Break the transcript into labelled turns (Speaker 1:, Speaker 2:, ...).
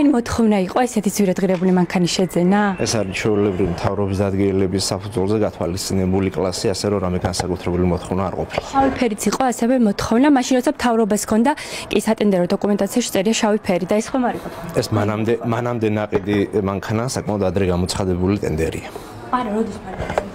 Speaker 1: თქვენ მოთხოვნა იყო ესეთი ძვირადღირებული მანქანის შეძენა?
Speaker 2: ეს არის ჩვეულებრივი მთავრობის დადგენილების საფუძველზე გათვალისწინებული კლასი, ასე რომ რამე განსაკუთრებული მოთხოვნა არ ყოფილა.
Speaker 1: შავი ფერიც იყო ასევე მოთხოვნა, მაშინ როცა მთავრობას ჰქონდა კი სატენდერო დოკუმენტაციაში წერია შავი ფერი და ეს ხომ არ იყო?
Speaker 2: ეს მანამდე მანამდე ناقიდი მანქანა საკმაოდ ადრე გამოცხადებული ტენდერია.
Speaker 1: არა, როდის პარკაზე?